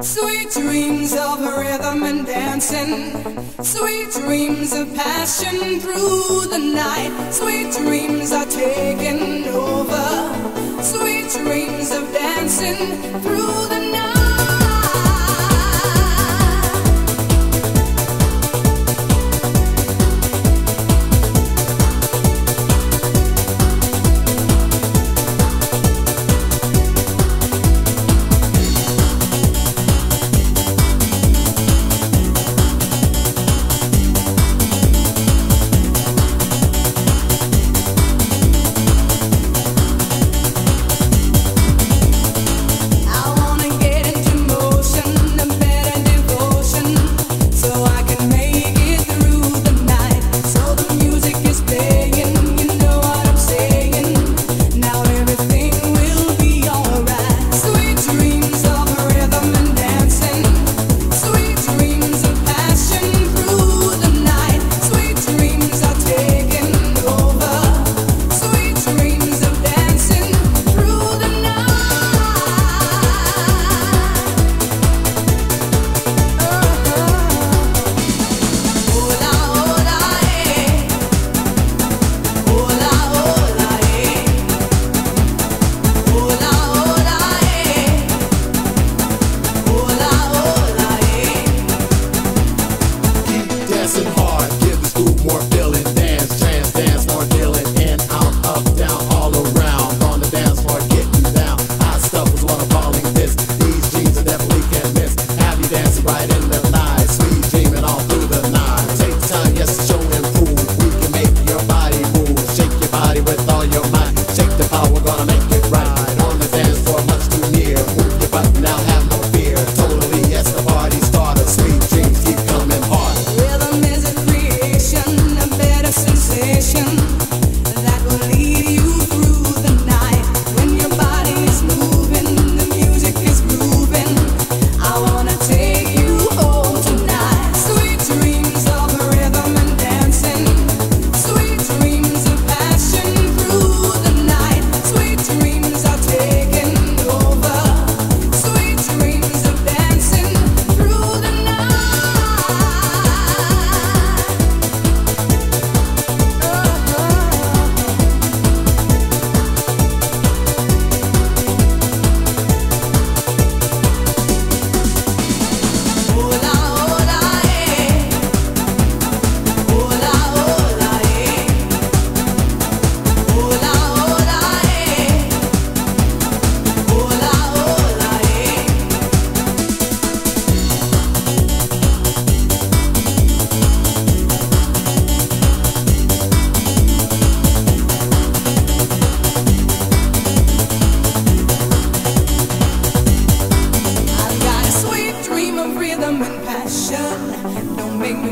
Sweet dreams of rhythm and dancing. Sweet dreams of passion through the night. Sweet dreams are taking over. Sweet dreams of dancing through the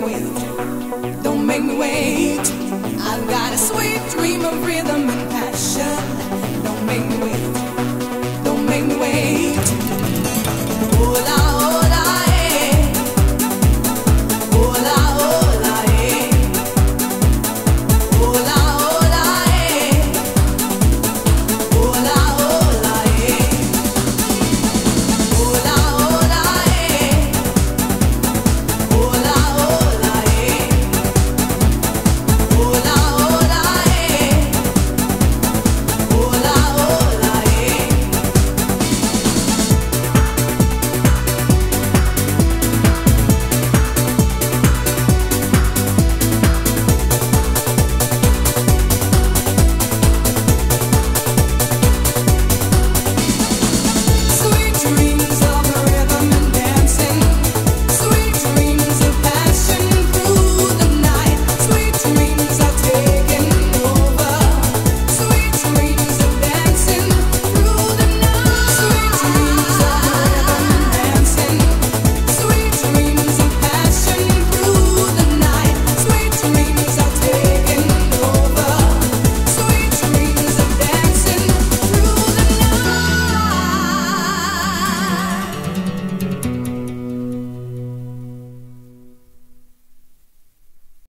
with you.